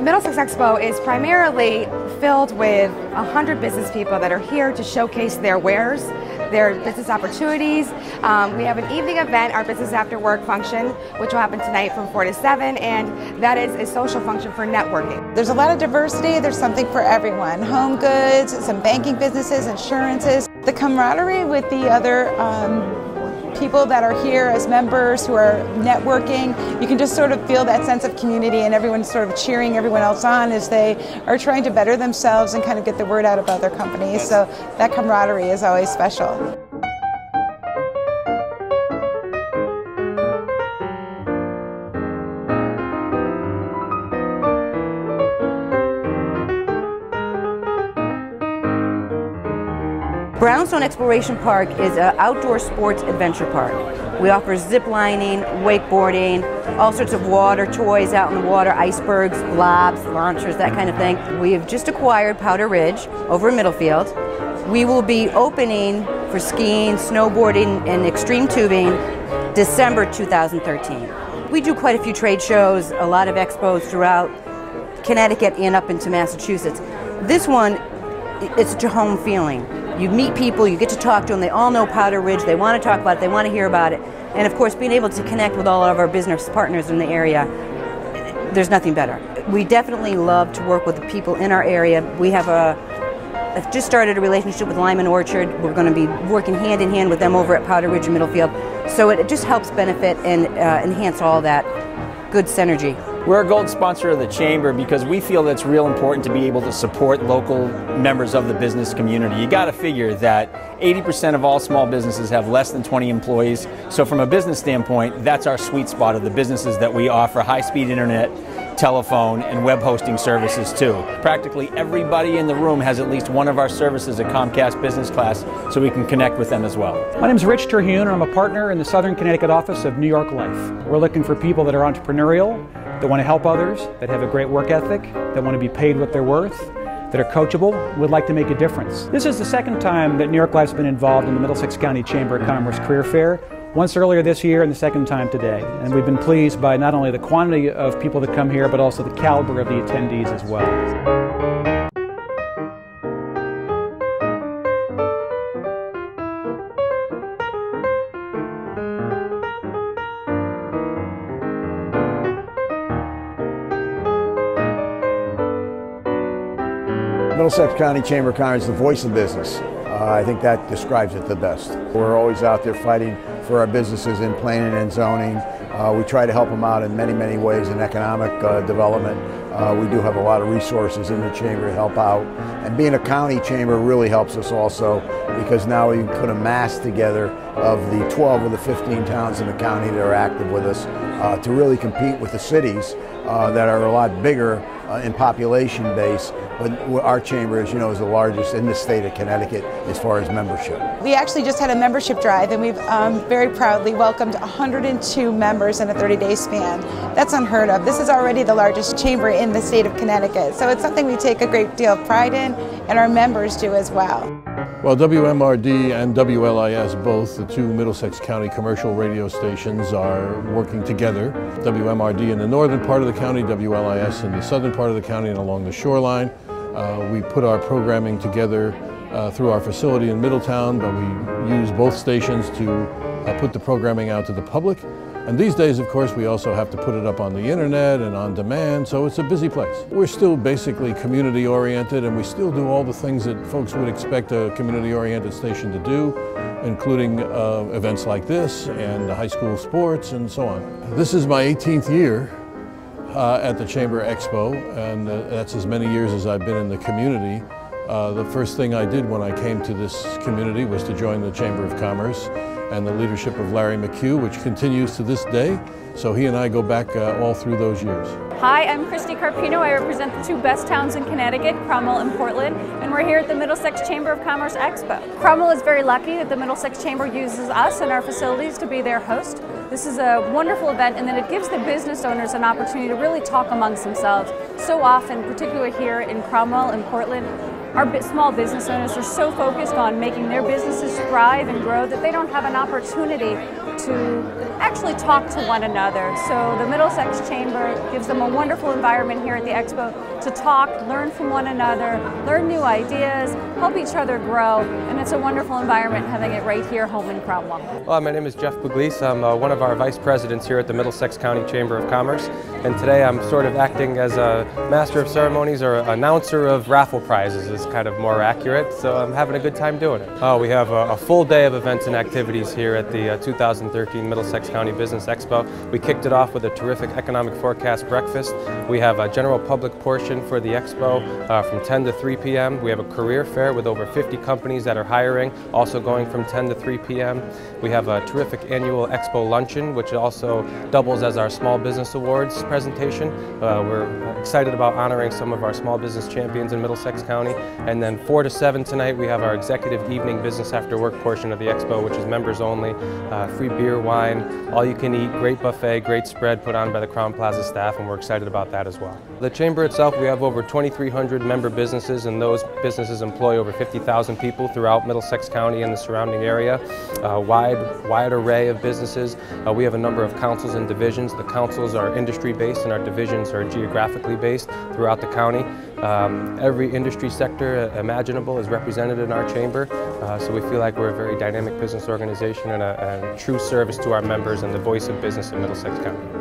Middlesex Expo is primarily filled with 100 business people that are here to showcase their wares, their business opportunities. Um, we have an evening event, our Business After Work function, which will happen tonight from 4 to 7, and that is a social function for networking. There's a lot of diversity, there's something for everyone. Home goods, some banking businesses, insurances. The camaraderie with the other um, people that are here as members who are networking. You can just sort of feel that sense of community and everyone's sort of cheering everyone else on as they are trying to better themselves and kind of get the word out about their companies. So that camaraderie is always special. Brownstone Exploration Park is an outdoor sports adventure park. We offer zip lining, wakeboarding, all sorts of water toys out in the water, icebergs, blobs, launchers, that kind of thing. We have just acquired Powder Ridge over in Middlefield. We will be opening for skiing, snowboarding, and extreme tubing December 2013. We do quite a few trade shows, a lot of expos throughout Connecticut and up into Massachusetts. This one, it's a home feeling. You meet people, you get to talk to them, they all know Powder Ridge, they want to talk about it, they want to hear about it. And of course, being able to connect with all of our business partners in the area, there's nothing better. We definitely love to work with the people in our area. We have a I've just started a relationship with Lyman Orchard. We're going to be working hand in hand with them over at Powder Ridge and Middlefield. So it just helps benefit and uh, enhance all that good synergy. We're a gold sponsor of the Chamber because we feel that's real important to be able to support local members of the business community. You got to figure that 80% of all small businesses have less than 20 employees. So, from a business standpoint, that's our sweet spot of the businesses that we offer high speed internet, telephone, and web hosting services to. Practically everybody in the room has at least one of our services at Comcast Business Class, so we can connect with them as well. My name is Rich Terhune, and I'm a partner in the Southern Connecticut office of New York Life. We're looking for people that are entrepreneurial that want to help others, that have a great work ethic, that want to be paid what they're worth, that are coachable, would like to make a difference. This is the second time that New York Life's been involved in the Middlesex County Chamber of Commerce Career Fair, once earlier this year and the second time today. And we've been pleased by not only the quantity of people that come here, but also the caliber of the attendees as well. Middlesex County Chamber of Commerce is the voice of business. Uh, I think that describes it the best. We're always out there fighting for our businesses in planning and zoning. Uh, we try to help them out in many, many ways in economic uh, development. Uh, we do have a lot of resources in the chamber to help out. And being a county chamber really helps us also because now we can put a mass together of the 12 of the 15 towns in the county that are active with us uh, to really compete with the cities uh, that are a lot bigger in population base but our chamber, as you know, is the largest in the state of Connecticut as far as membership. We actually just had a membership drive and we've um, very proudly welcomed 102 members in a 30-day span. That's unheard of. This is already the largest chamber in the state of Connecticut. So it's something we take a great deal of pride in and our members do as well. Well, WMRD and WLIS, both the two Middlesex County commercial radio stations, are working together. WMRD in the northern part of the county, WLIS in the southern part of the county and along the shoreline. Uh, we put our programming together uh, through our facility in Middletown, but we use both stations to uh, put the programming out to the public. And these days, of course, we also have to put it up on the internet and on demand, so it's a busy place. We're still basically community oriented and we still do all the things that folks would expect a community oriented station to do, including uh, events like this and high school sports and so on. This is my 18th year uh, at the Chamber Expo, and uh, that's as many years as I've been in the community. Uh, the first thing I did when I came to this community was to join the Chamber of Commerce and the leadership of Larry McHugh, which continues to this day. So he and I go back uh, all through those years. Hi, I'm Christie Carpino. I represent the two best towns in Connecticut, Cromwell and Portland, and we're here at the Middlesex Chamber of Commerce Expo. Cromwell is very lucky that the Middlesex Chamber uses us and our facilities to be their host. This is a wonderful event and then it gives the business owners an opportunity to really talk amongst themselves. So often, particularly here in Cromwell and Portland, our small business owners are so focused on making their businesses thrive and grow that they don't have an opportunity to actually talk to one another. So the Middlesex Chamber gives them a wonderful environment here at the Expo to talk, learn from one another, learn new ideas, help each other grow, and it's a wonderful environment having it right here home in Cromwell. Well, my name is Jeff Pugliese. I'm uh, one of our vice presidents here at the Middlesex County Chamber of Commerce, and today I'm sort of acting as a master of ceremonies or announcer of raffle prizes is kind of more accurate, so I'm having a good time doing it. Oh, we have a, a full day of events and activities here at the uh, 2013 Middlesex County Business Expo. We kicked it off with a terrific economic forecast breakfast. We have a general public portion for the expo uh, from 10 to 3 p.m. We have a career fair with over 50 companies that are hiring, also going from 10 to 3 p.m. We have a terrific annual expo luncheon, which also doubles as our Small Business Awards presentation. Uh, we're excited about honoring some of our small business champions in Middlesex County. And then 4 to 7 tonight, we have our executive evening business after work portion of the expo, which is members only. Uh, free beer, wine, all you can eat, great buffet, great spread put on by the Crowne Plaza staff, and we're excited about that as well. The Chamber itself, we have over 2,300 member businesses, and those businesses employ over 50,000 people throughout Middlesex County and the surrounding area. Uh, wide, wide array of businesses. Uh, we have a number of councils and divisions. The councils are industry-based, and our divisions are geographically based throughout the county. Um, every industry sector imaginable is represented in our chamber, uh, so we feel like we're a very dynamic business organization and a, a true service to our members and the voice of business in Middlesex County.